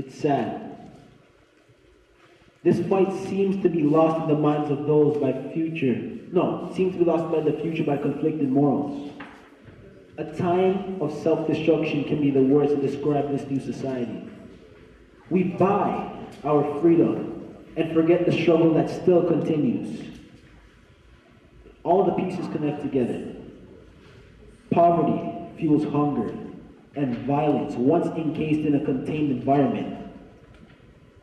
It's sad. This fight seems to be lost in the minds of those by future. No, seems to be lost by the future by conflicted morals. A time of self-destruction can be the words to describe this new society. We buy our freedom and forget the struggle that still continues. All the pieces connect together. Poverty fuels hunger and violence once encased in a contained environment.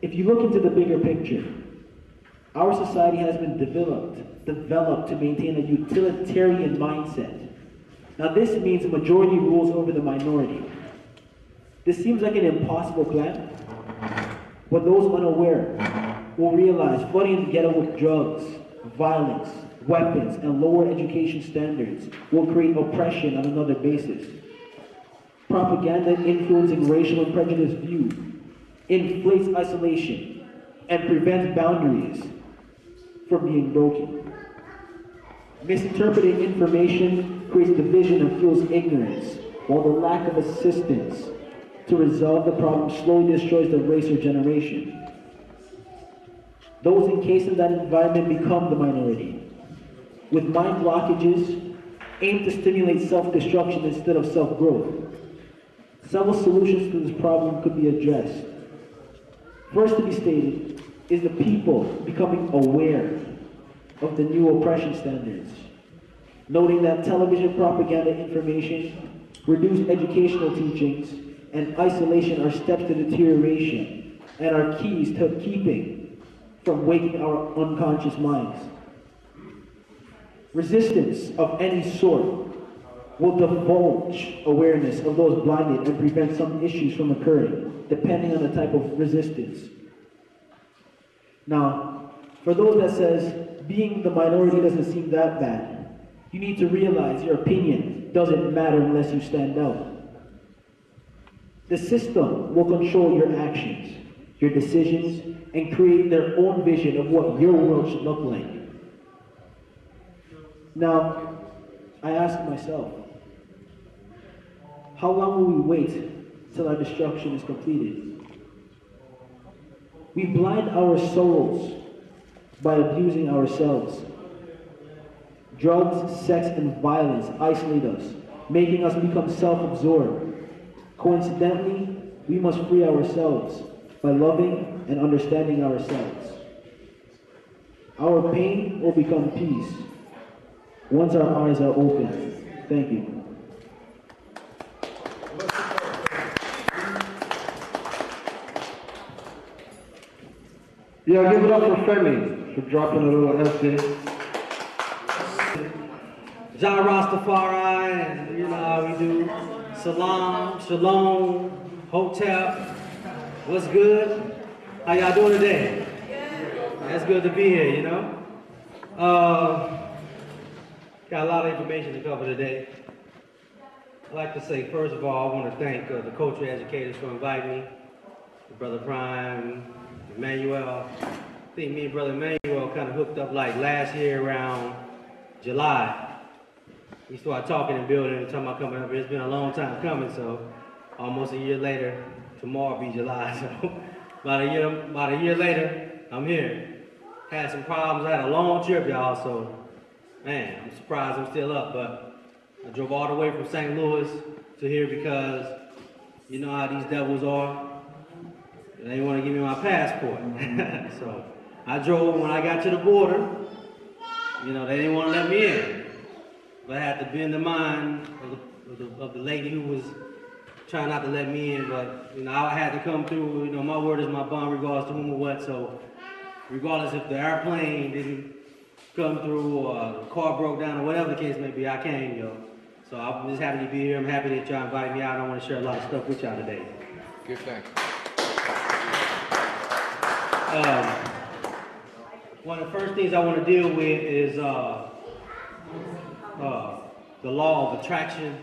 If you look into the bigger picture, our society has been developed, developed to maintain a utilitarian mindset. Now this means majority rules over the minority. This seems like an impossible plan, but those unaware will realize flooding the ghetto with drugs, violence, weapons, and lower education standards will create oppression on another basis. Propaganda influencing racial and prejudice view inflates isolation and prevents boundaries from being broken. Misinterpreting information creates division and fuels ignorance, while the lack of assistance to resolve the problem slowly destroys the race or generation. Those encased in that environment become the minority. With mind blockages, aim to stimulate self-destruction instead of self-growth. Several solutions to this problem could be addressed. First to be stated is the people becoming aware of the new oppression standards, noting that television propaganda information, reduced educational teachings, and isolation are steps to deterioration and are keys to keeping from waking our unconscious minds. Resistance of any sort will divulge awareness of those blinded and prevent some issues from occurring, depending on the type of resistance. Now, for those that says being the minority doesn't seem that bad, you need to realize your opinion doesn't matter unless you stand out. The system will control your actions, your decisions, and create their own vision of what your world should look like. Now, I ask myself, how long will we wait till our destruction is completed? We blind our souls by abusing ourselves. Drugs, sex, and violence isolate us, making us become self-absorbed. Coincidentally, we must free ourselves by loving and understanding ourselves. Our pain will become peace once our eyes are open. Thank you. Yeah, give it up for Femi for dropping a little essay. Jah Rastafari, you know how we do. Salam, Shalom, Hotep. What's good? How y'all doing today? That's good to be here, you know. Uh, got a lot of information to cover today. I'd like to say, first of all, I want to thank uh, the culture educators for inviting me. Brother Prime, Emmanuel. I think me and Brother Manuel kind of hooked up like last year around July. We started talking and building and talking about coming up. It's been a long time coming, so almost a year later, tomorrow be July. So about a year, about a year later, I'm here. Had some problems. I had a long trip, y'all. So man, I'm surprised I'm still up. But I drove all the way from St. Louis to here because you know how these devils are. They didn't want to give me my passport. Mm-hmm. so I drove when I got to the border. You know, they didn't want to let me in. But I had to bend the mind of the, of the, of the lady who was trying not to let me in. But, you know, I had to come through. You know, my word is my bond regardless to whom or what. So regardless if the airplane didn't come through or the car broke down or whatever the case may be, I came, yo. So I'm just happy to be here. I'm happy that y'all invited me out. I want to share a lot of stuff with y'all today. Good thing. Um, one of the first things I want to deal with is uh, uh, the law of attraction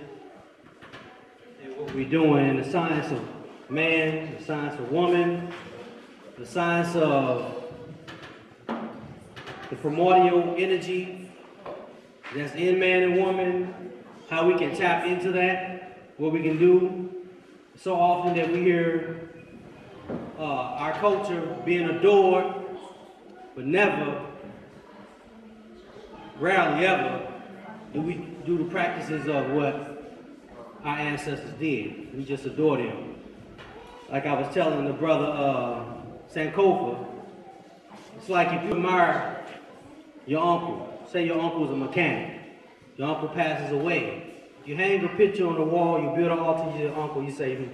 and what we're doing in the science of man, the science of woman, the science of the primordial energy that's in man and woman, how we can tap into that, what we can do. So often that we hear uh, our culture being adored, but never, rarely ever, do we do the practices of what our ancestors did. We just adore them. Like I was telling the brother uh, Sankofa, it's like if you admire your uncle, say your uncle was a mechanic, your uncle passes away. You hang a picture on the wall, you build an altar to your uncle, you say,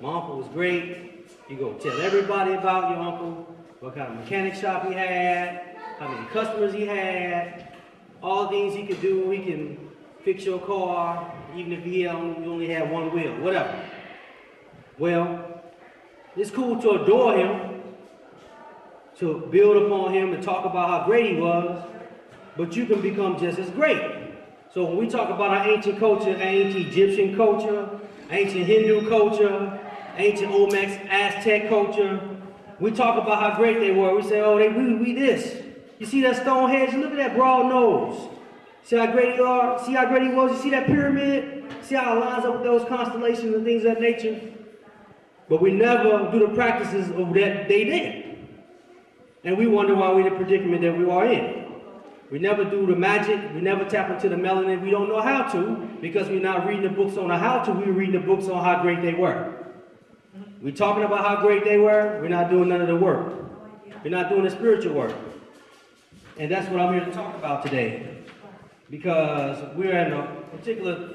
my uncle was great. You go tell everybody about your uncle, what kind of mechanic shop he had, how many customers he had, all things he could do. He can fix your car, even if he only, only had one wheel, whatever. Well, it's cool to adore him, to build upon him and talk about how great he was, but you can become just as great. So when we talk about our ancient culture, ancient Egyptian culture, ancient Hindu culture, ancient Olmecs Aztec culture, we talk about how great they were. We say, oh, they we, we this. You see that Stonehenge? Look at that broad nose. See how great he are? See how great he was? You see that pyramid? See how it lines up with those constellations and things of that nature? But we never do the practices of that they did. And we wonder why we're in the predicament that we are in. We never do the magic. We never tap into the melanin. We don't know how to because we're not reading the books on the how to. We're reading the books on how great they were. We're talking about how great they were. We're not doing none of the work. We're not doing the spiritual work. And that's what I'm here to talk about today. Because we're in a particular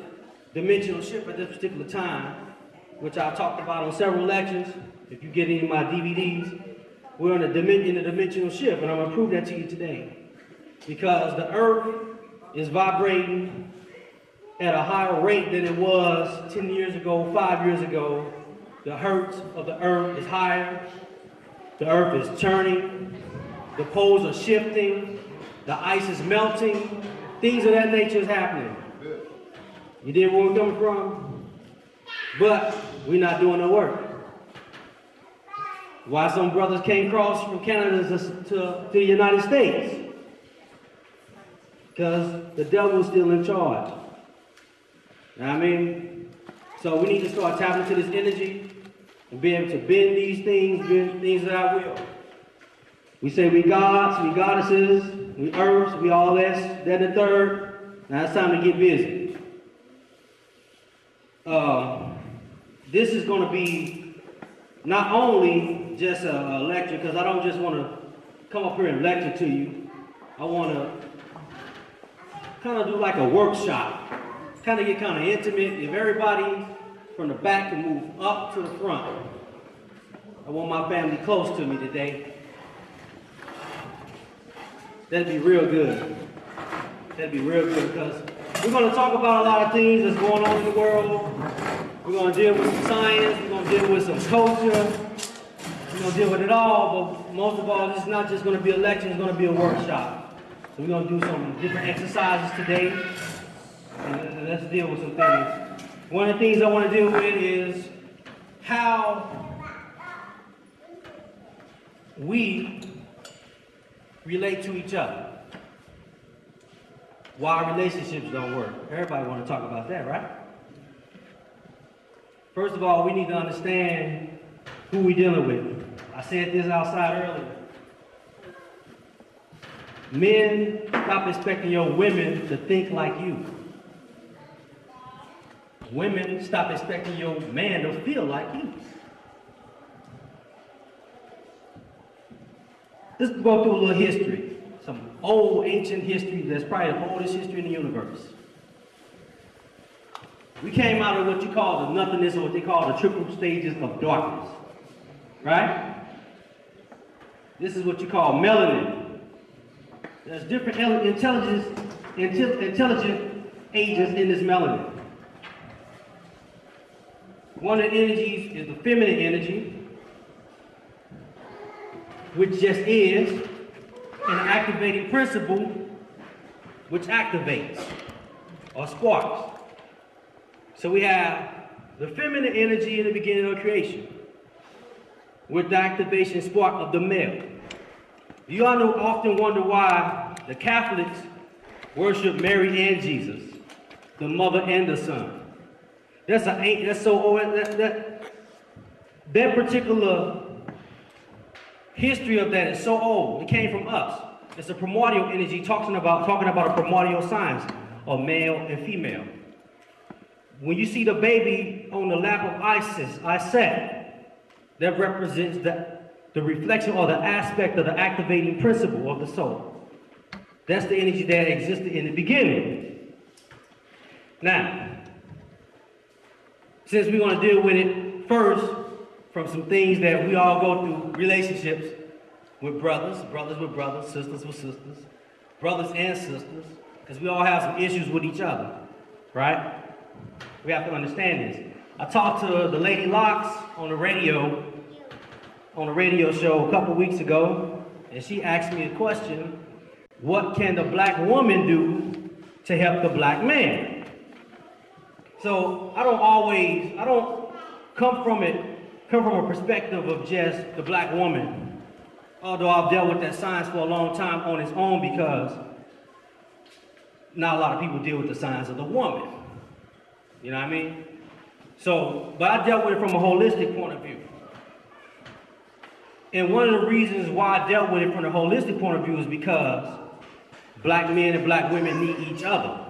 dimensional shift at this particular time, which I talked about on several lectures. If you get any of my DVDs, we're in a, dimension, a dimensional shift, and I'm going to prove that to you today because the earth is vibrating at a higher rate than it was 10 years ago, five years ago. The hurt of the earth is higher. The earth is turning. The poles are shifting. The ice is melting. Things of that nature is happening. You did where we're coming from? But we're not doing the work. Why some brothers came across from Canada to, to, to the United States? because the devil's still in charge. You know I mean? So we need to start tapping into this energy and be able to bend these things, bend things that I will. We say we gods, we goddesses, we earths, we all this, that, and the third. Now it's time to get busy. Uh, this is going to be not only just a, a lecture, because I don't just want to come up here and lecture to you. I want to kind of do like a workshop, kind of get kind of intimate. If everybody from the back can move up to the front. I want my family close to me today. That'd be real good. That'd be real good because we're going to talk about a lot of things that's going on in the world. We're going to deal with some science. We're going to deal with some culture. We're going to deal with it all. But most of all, this is not just going to be a lecture. It's going to be a workshop. So we're going to do some different exercises today. And let's deal with some things. One of the things I want to deal with is how we relate to each other. Why relationships don't work. Everybody want to talk about that, right? First of all, we need to understand who we're dealing with. I said this outside earlier. Men, stop expecting your women to think like you. Women, stop expecting your man to feel like you. Let's go through a little history. Some old ancient history that's probably the oldest history in the universe. We came out of what you call the nothingness or what they call the triple stages of darkness. Right? This is what you call melanin. There's different intelligence, intelligent agents in this melanin. One of the energies is the feminine energy, which just is an activating principle which activates or sparks. So we have the feminine energy in the beginning of creation with the activation spark of the male. You all know, often wonder why the Catholics worship Mary and Jesus, the mother and the son. That's a that's so oh, old. That, that that particular history of that is so old. It came from us. It's a primordial energy talking about talking about a primordial science of male and female. When you see the baby on the lap of Isis, Iset, that represents the, the reflection or the aspect of the activating principle of the soul. That's the energy that existed in the beginning. Now, since we're going to deal with it first from some things that we all go through relationships with brothers, brothers with brothers, sisters with sisters, brothers and sisters, because we all have some issues with each other, right? We have to understand this. I talked to the Lady Locks on the radio, on a radio show a couple weeks ago, and she asked me a question what can the black woman do to help the black man? So I don't always, I don't come from it, come from a perspective of just the black woman. Although I've dealt with that science for a long time on its own because not a lot of people deal with the science of the woman. You know what I mean? So, but I dealt with it from a holistic point of view. And one of the reasons why I dealt with it from a holistic point of view is because black men and black women need each other.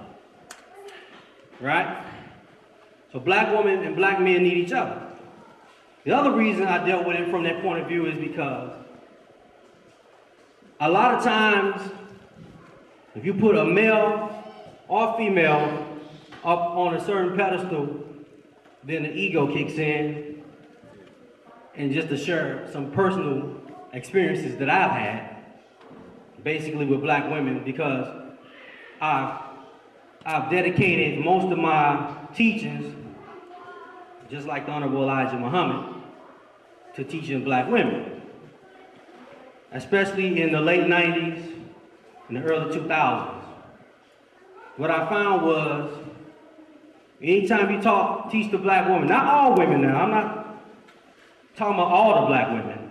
Right? So black women and black men need each other. The other reason I dealt with it from that point of view is because a lot of times, if you put a male or female up on a certain pedestal, then the ego kicks in. And just to share some personal experiences that I've had, basically with black women, because I've, I've dedicated most of my teachings, just like the Honorable Elijah Muhammad, to teaching black women. Especially in the late 90s and the early 2000s. What I found was Anytime you talk, teach the black woman, not all women now, I'm not talking about all the black women,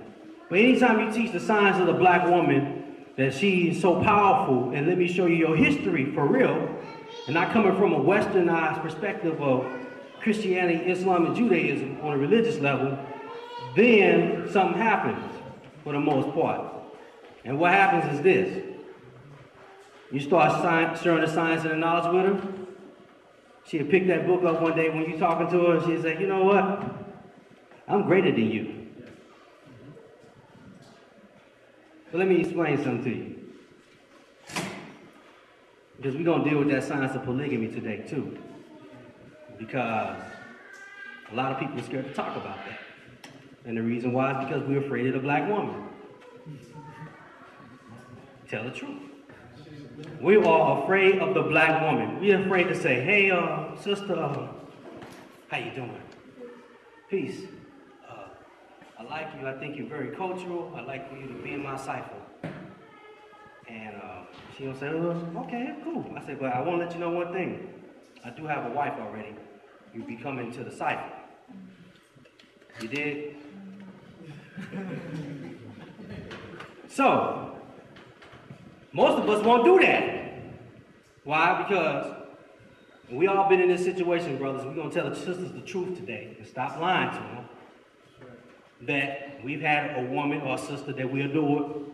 but anytime you teach the science of the black woman, that she is so powerful, and let me show you your history for real, and not coming from a westernized perspective of Christianity, Islam, and Judaism on a religious level, then something happens for the most part. And what happens is this. You start sharing the science and the knowledge with her, She'd pick that book up one day when you're talking to her and she'd say, you know what? I'm greater than you. So let me explain something to you. Because we're going to deal with that science of polygamy today, too. Because a lot of people are scared to talk about that. And the reason why is because we're afraid of the black woman. Tell the truth. We are afraid of the black woman. We're afraid to say, hey, uh, sister, uh, how you doing? Peace. Uh, I like you. I think you're very cultural. I'd like for you to be in my cipher. She gonna say, oh, okay, cool. I said, but I want to let you know one thing. I do have a wife already. You be coming to the cipher. You did? so, most of us won't do that. Why? Because we all been in this situation, brothers. We're going to tell the sisters the truth today and stop lying to them. That we've had a woman or a sister that we adore,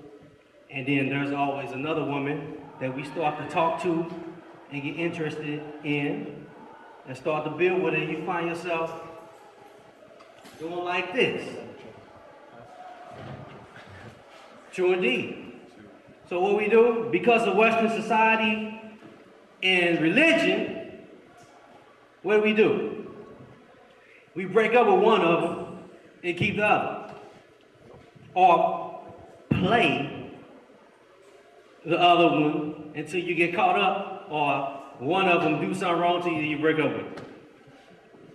and then there's always another woman that we start to talk to and get interested in and start to build with it. You find yourself doing like this. True indeed. So what we do, because of Western society and religion, what do we do? We break up with one of them and keep the other. Or play the other one until you get caught up or one of them do something wrong to you you break up with.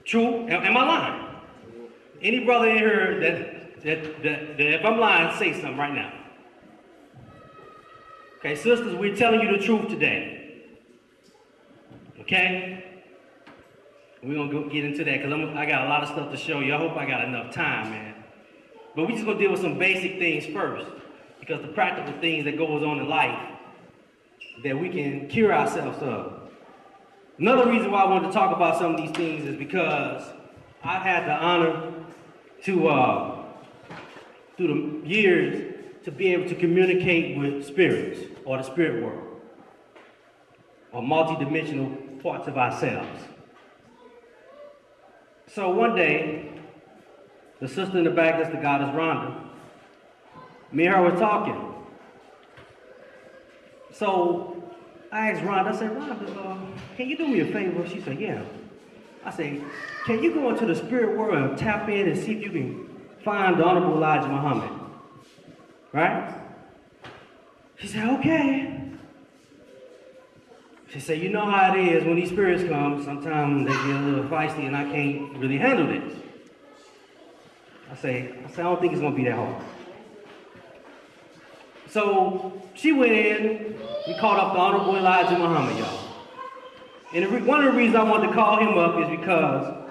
True? Am, I lying? Any brother in here that, that, that, that if I'm lying, say something right now. Okay, sisters, we're telling you the truth today. Okay? We're gonna go get into that because I got a lot of stuff to show you. I hope I got enough time, man. But we just gonna deal with some basic things first, because the practical things that goes on in life that we can cure ourselves of. Another reason why I wanted to talk about some of these things is because I've had the honor to, uh, through the years, to be able to communicate with spirits or the spirit world or multidimensional parts of ourselves. So one day, the sister in the back, that's the goddess Rhonda, me and her were talking. So I asked Rhonda, I said, Rhonda, uh, can you do me a favor? She said, yeah. I said, can you go into the spirit world and tap in and see if you can find the Honorable Elijah Muhammad? Right? She said, okay. She said, you know how it is when these spirits come, sometimes they get a little feisty and I can't really handle this. I say, I say, I don't think it's gonna be that hard. So she went in, we called up the Honorable Elijah Muhammad, y'all. And one of the reasons I wanted to call him up is because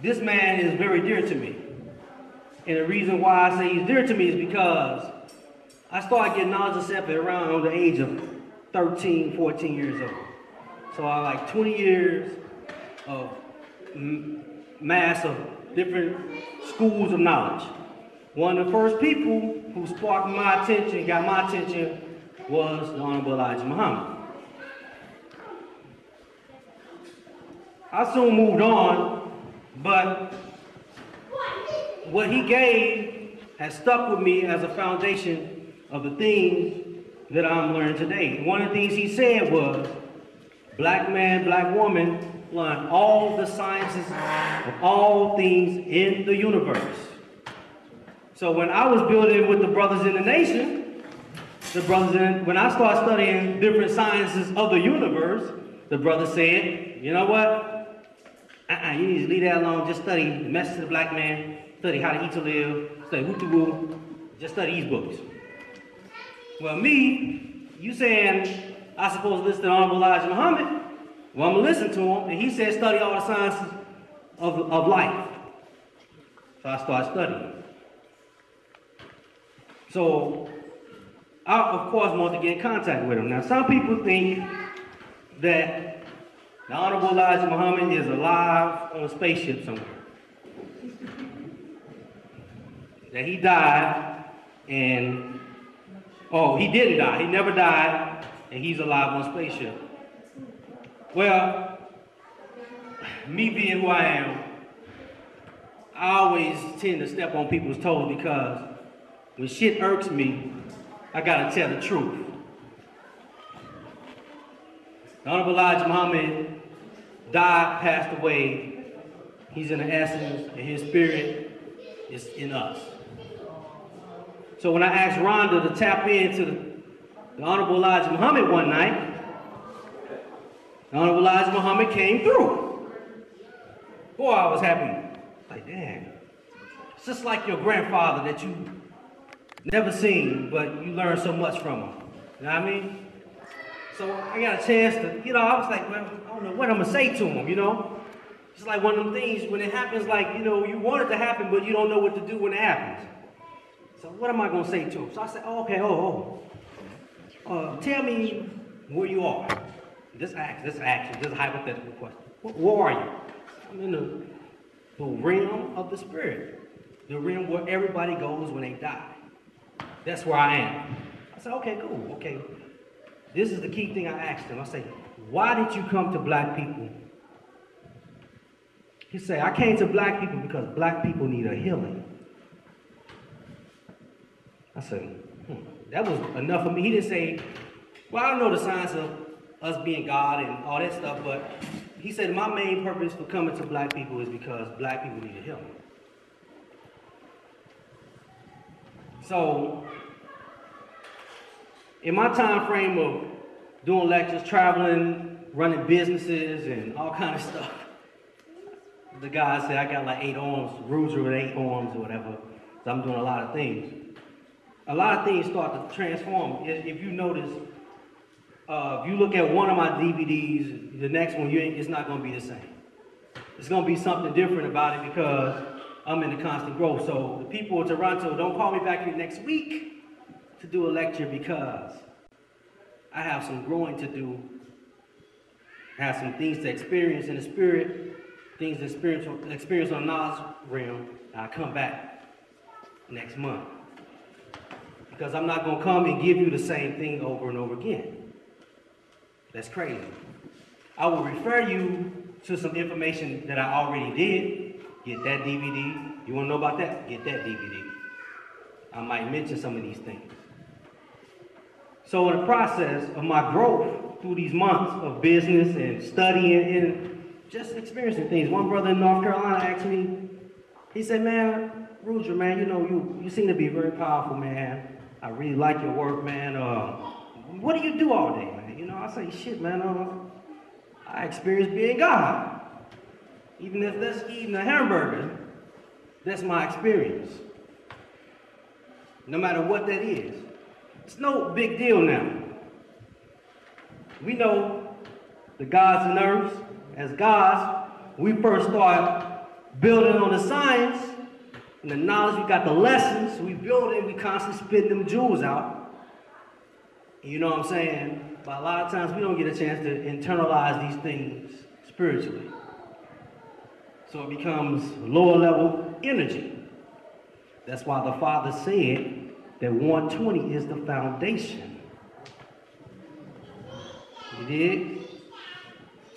this man is very dear to me. And the reason why I say he's dear to me is because I started getting knowledge of self at around the age of 13, 14 years old. So I like 20 years of mass of different schools of knowledge. One of the first people who sparked my attention, got my attention, was the Honorable Elijah Muhammad. I soon moved on, but what he gave has stuck with me as a foundation of the things that I'm learning today. One of the things he said was, black man, black woman, learn all the sciences of all things in the universe. So when I was building with the brothers in the nation, the brothers in, when I started studying different sciences of the universe, the brother said, you know what? Uh-uh, you need to leave that alone. Just study the message of the black man, study how to eat to live, study woo to woo. Just study these books. Well, me, you saying I supposed to listen to Honorable Elijah Muhammad? Well, I'm gonna listen to him, and he said study all the sciences of, of life. So I started studying. So I, of course, want to get in contact with him. Now, some people think that the Honorable Elijah Muhammad is alive on a spaceship somewhere. That he died and, oh, he didn't die. He never died and he's alive on a spaceship. Well, me being who I am, I always tend to step on people's toes because when shit irks me, I gotta tell the truth. The Honorable Elijah Muhammad died, passed away. He's in the essence, and his spirit is in us. So when I asked Rhonda to tap into the, the Honorable Elijah Muhammad one night, the Honorable Elijah Muhammad came through. Boy, I was happy. Like, damn. It's just like your grandfather that you never seen, but you learn so much from them. You know what I mean? So I got a chance to, you know, I was like, well, I don't know what I'm gonna say to him, you know? It's like one of them things when it happens, like, you know, you want it to happen, but you don't know what to do when it happens. So what am I gonna say to him? So I said, oh, okay, oh, oh. Uh, tell me where you are. Just ask, just ask, just a hypothetical question. Where, where are you? I'm in the, the realm of the spirit. The realm where everybody goes when they die. That's where I am. I said, okay, cool, okay. This is the key thing I asked him. I say, why did you come to black people? He said, I came to black people because black people need a healing. I said, hmm, that was enough for me. He didn't say, well, I don't know the science of us being God and all that stuff, but he said, my main purpose for coming to black people is because black people need a healing. So, in my time frame of doing lectures, traveling, running businesses, and all kind of stuff, the guy said I got like eight arms, Rudra with eight arms or whatever. So I'm doing a lot of things. A lot of things start to transform. If you notice, uh, if you look at one of my DVDs, the next one, you ain't, it's not going to be the same. It's going to be something different about it because I'm in the constant growth. So the people in Toronto, don't call me back here next week to do a lecture because I have some growing to do. I have some things to experience in the spirit, things to spiritual experience on knowledge realm. I'll come back next month. Because I'm not gonna come and give you the same thing over and over again. That's crazy. I will refer you to some information that I already did. Get that DVD. You wanna know about that? Get that DVD. I might mention some of these things. So in the process of my growth through these months of business and studying and just experiencing things, one brother in North Carolina asked me, he said, man, Rudra, man, you know, you, you seem to be very powerful, man. I really like your work, man. Uh, what do you do all day, man? You know, I say, shit, man, uh, I experience being God. Even if that's eating a hamburger, that's my experience. No matter what that is. It's no big deal now. We know the gods and earths, as gods, we first start building on the science and the knowledge, we got the lessons, we build it, we constantly spitting them jewels out. You know what I'm saying? But a lot of times we don't get a chance to internalize these things spiritually. So it becomes lower level energy. That's why the Father said that 120 is the foundation. You did?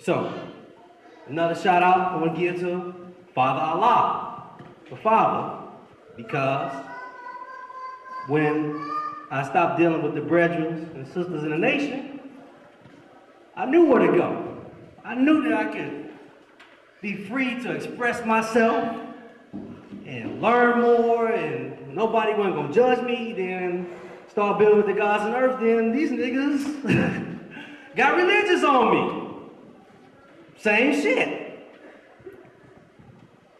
So, another shout out I want to give to Father Allah, the Father, because when I stopped dealing with the brethren and sisters in the nation, I knew where to go. I knew that I could be free to express myself and learn more, and nobody wasn't gonna judge me. Then start building with the gods and earth. Then these niggas got religious on me. Same shit.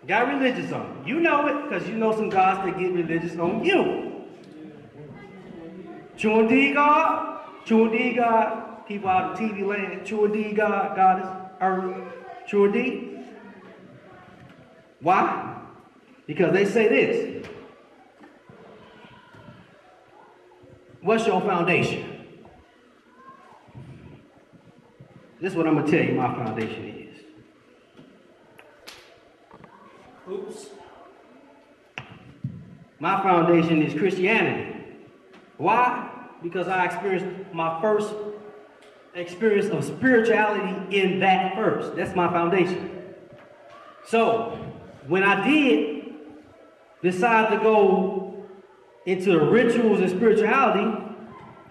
Got religious on me. You know it, because you know some gods that get religious on you. Chundi God, Chundi God, people out of TV land, true Chundi God, God is earth, Chundi. Why? Because they say this. What's your foundation? This is what I'm gonna tell you my foundation is. Oops. My foundation is Christianity. Why? Because I experienced my first experience of spirituality in that first. That's my foundation. So, when I did decide to go into the rituals and spirituality,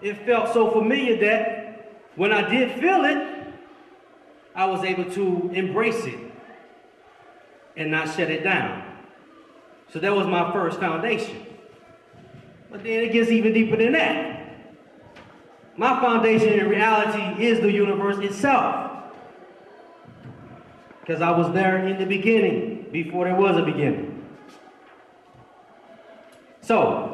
it felt so familiar that when I did feel it, I was able to embrace it and not shut it down. So that was my first foundation. But then it gets even deeper than that. My foundation in reality is the universe itself. Because I was there in the beginning, before there was a beginning. So,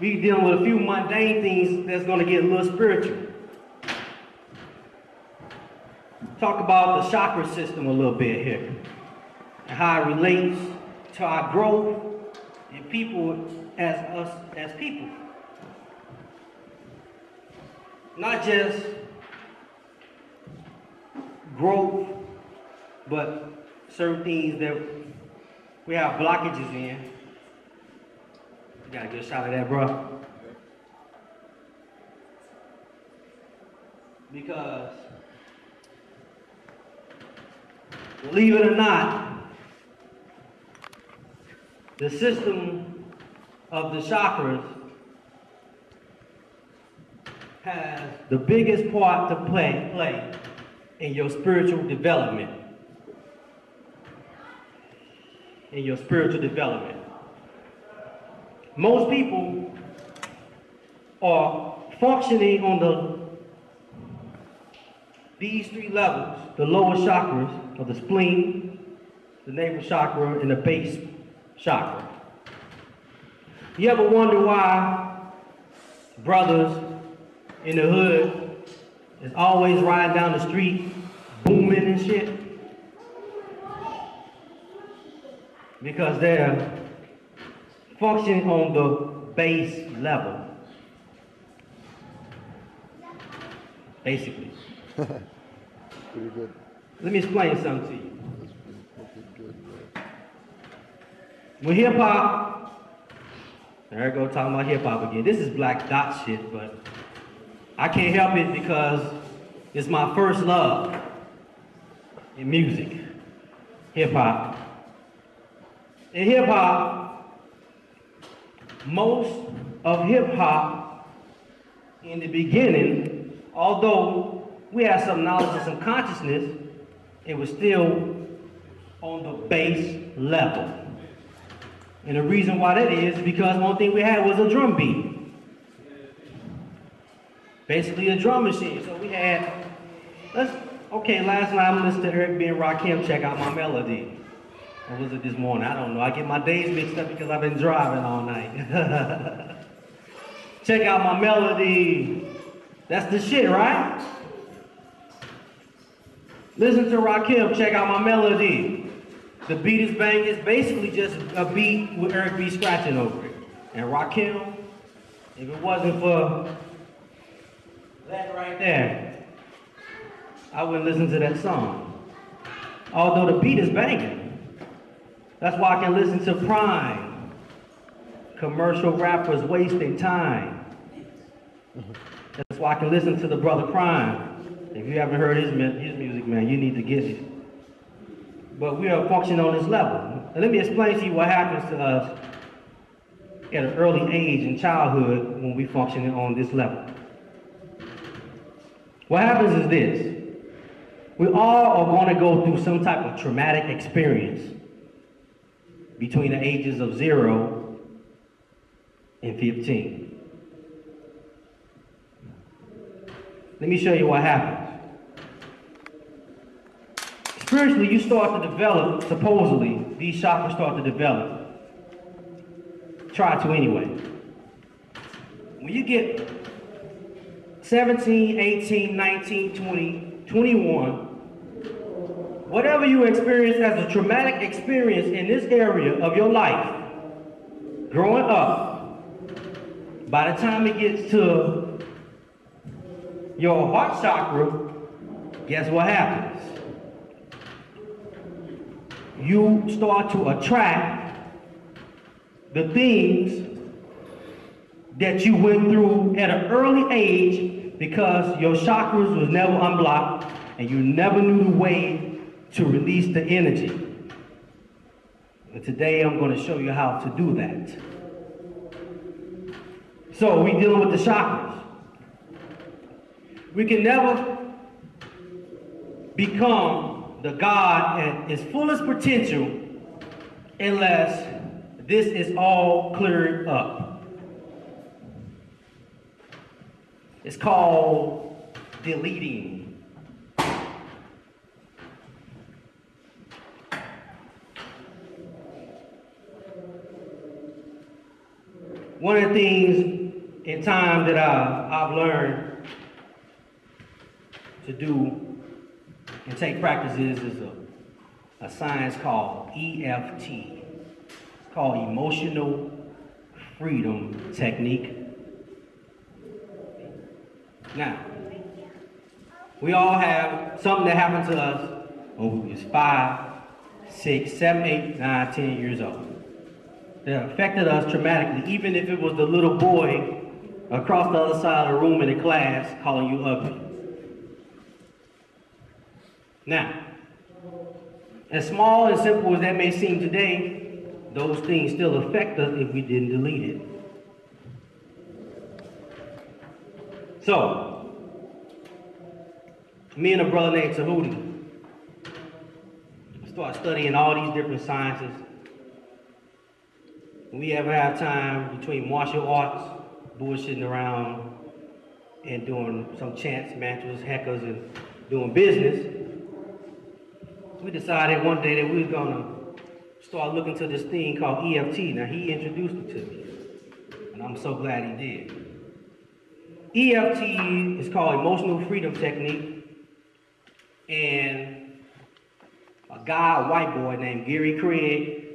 we dealing with a few mundane things that's going to get a little spiritual. Talk about the chakra system a little bit here and how it relates to our growth and people as us as people. Not just growth, but certain things that we have blockages in. You gotta get a shot of that, bro. Because, believe it or not, the system of the chakras has the biggest part to play, play in your spiritual development. In your spiritual development. Most people are functioning on the these three levels, the lower chakras of the spleen, the navel chakra, and the base chakra. You ever wonder why brothers in the hood is always riding down the street booming and shit? Because they're functioning on the base level. Basically. Pretty good. Let me explain something to you. Good. When hip hop There I go talking about hip hop again. This is Black Dot shit, but I can't help it because it's my first love in music, hip hop. In hip hop, most of hip hop in the beginning, although we had some knowledge and some consciousness, it was still on the base level. And the reason why that is because one thing we had was a drum beat. Basically a drum machine. So we had, let's, okay, last night I'm listening to Eric B. and Rakim check out my melody. Or was it this morning? I don't know. I get my days mixed up because I've been driving all night. check out my melody. That's the shit, right? Listen to Rakim, check out my melody. The beat is bang, it's basically just a beat with Eric B scratching over it. And Rakim, if it wasn't for that right there, I wouldn't listen to that song. Although the beat is banging. That's why I can listen to Prime. Commercial rappers wasting time. That's why I can listen to the brother Prime. If you haven't heard his, his music, man, you need to get it. But we are functioning on this level. And let me explain to you what happens to us at an early age in childhood when we functioning on this level. What happens is this. We all are going to go through some type of traumatic experience between the ages of 0 and 15. Let me show you what happens. Spiritually, you start to develop, supposedly, these chakras start to develop. Try to anyway. When you get 17, 18, 19, 20, 21, whatever you experience as a traumatic experience in this area of your life, growing up, by the time it gets to your heart chakra, guess what happens? You start to attract the things that you went through at an early age because your chakras was never unblocked and you never knew the way to release the energy. And today I'm going to show you how to do that. So we dealing with the chakras. We can never become the God at its fullest potential unless this is all cleared up. It's called deleting. One of the things in time that I, I've learned to do and take practices is a, a science called EFT. It's called Emotional Freedom Technique. Now, we all have something that happened to us when we was five, six, seven, eight, nine, ten years old. That affected us traumatically, even if it was the little boy across the other side of the room in the class calling you ugly. Now, as small and simple as that may seem today, those things still affect us if we didn't delete it. So, me and a brother named Tahuti start studying all these different sciences. We ever have time between martial arts, bullshitting around, and doing some chance matches, heckers, and doing business, we decided one day that we was gonna start looking to this thing called EFT. Now he introduced it to me, and I'm so glad he did. EFT is called Emotional Freedom Technique, and a guy, a white boy named Gary Craig,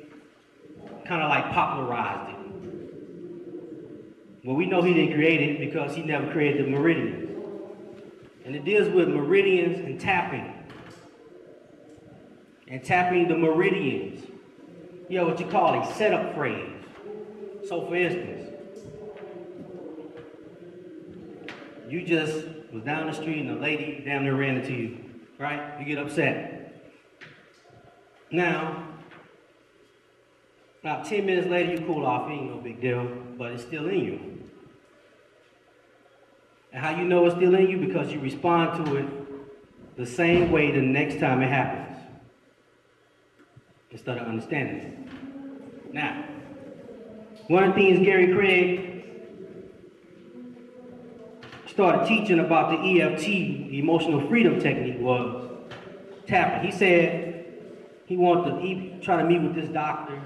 kind of like popularized it. Well, we know he didn't create it because he never created the meridians. And it deals with meridians and tapping. And tapping the meridians. You know what you call a setup phrase. So for instance, you just was down the street and a lady damn near ran into you, right? You get upset. Now, about 10 minutes later, you cool off. It ain't no big deal, but it's still in you. And how you know it's still in you? Because you respond to it the same way the next time it happens. Instead of understanding it. Now, one of the things Gary Craig started teaching about the EFT, the emotional freedom technique, was tapping. He said he wanted to try to meet with this doctor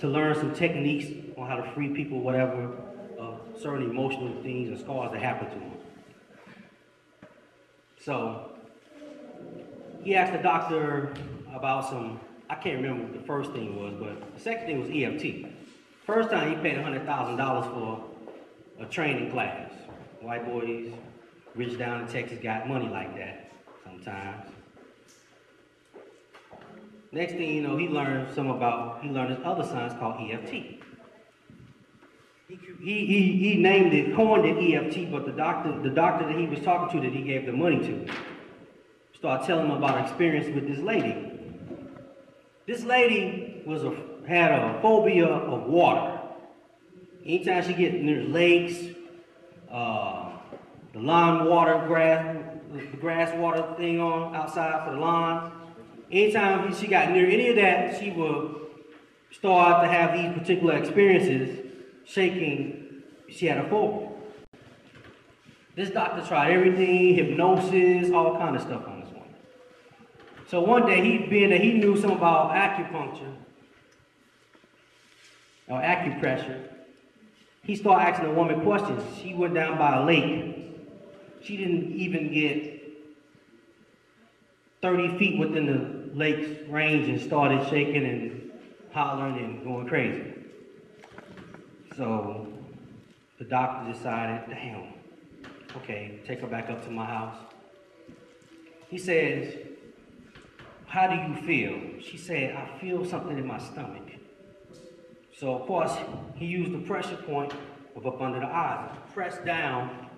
to learn some techniques on how to free people, whatever, of certain emotional things and scars that happen to them. So he asked the doctor about some, I can't remember what the first thing was, but the second thing was EFT. First time he paid $100,000 for a training class. White boys rich down in Texas got money like that sometimes. Next thing you know, he learned some about, he learned this other science called EFT. He, he, he, named it, coined it EFT, but the doctor, the doctor that he was talking to that he gave the money to, started telling him about experience with this lady. This lady was a, had a phobia of water. Anytime she get near lakes, uh, the lawn water grass, the grass water thing on outside for the lawn, anytime she got near any of that, she would start to have these particular experiences, shaking. She had a phobia. This doctor tried everything, hypnosis, all kind of stuff on this one. So one day, he being that he knew some about acupuncture or acupressure, he started asking the woman questions. She went down by a lake. She didn't even get 30 feet within the lake's range and started shaking and hollering and going crazy. So the doctor decided, damn, okay, take her back up to my house. He says, how do you feel? She said, I feel something in my stomach. So of course, he used the pressure point of up under the eyes. Pressed down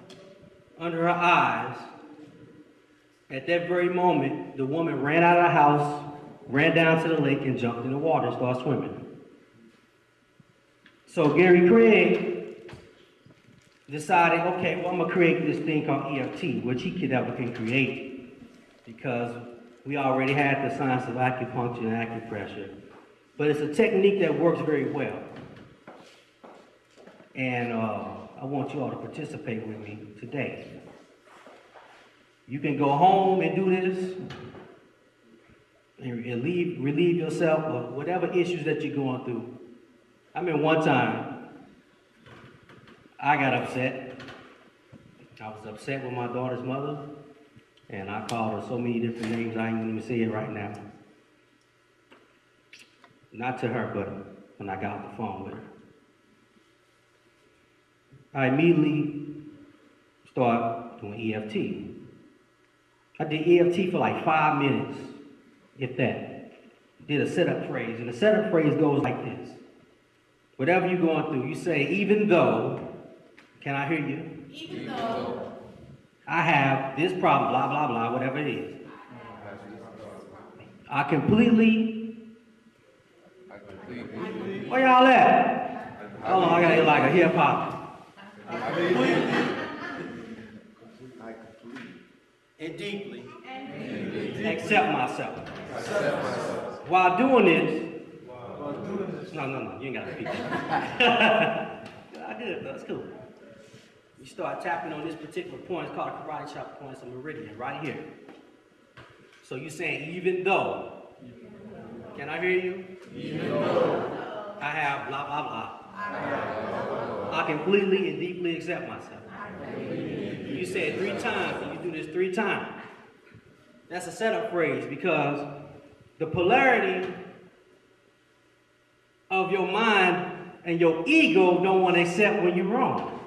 under her eyes. At that very moment, the woman ran out of the house, ran down to the lake, and jumped in the water and started swimming. So Gary Craig decided, okay, well, I'm gonna create this thing called EFT, which he could never can create because we already had the science of acupuncture and acupressure but it's a technique that works very well. And uh, I want you all to participate with me today. You can go home and do this and relieve, relieve yourself of whatever issues that you're going through. I mean, one time, I got upset. I was upset with my daughter's mother, and I called her so many different names, I ain't gonna even say it right now. Not to her, but when I got off the phone with her. I immediately started doing EFT. I did EFT for like five minutes, if that. Did a setup phrase, and the setup phrase goes like this. Whatever you're going through, you say, even though, can I hear you? Even though I have this problem, blah, blah, blah, whatever it is. I completely where y'all at? Hold on, I gotta like a hip hop. And deeply accept myself. While doing this, no, no, no, you ain't gotta repeat that. I did, that's cool. You start tapping on this particular point, it's called a karate chop point, it's a meridian right here. So you're saying, even though, can I hear you? Even though. I have blah, blah, blah. I completely and deeply accept myself. You said three times, and you this three times. That's a setup phrase because the polarity of your mind and your ego don't want to accept when you're wrong.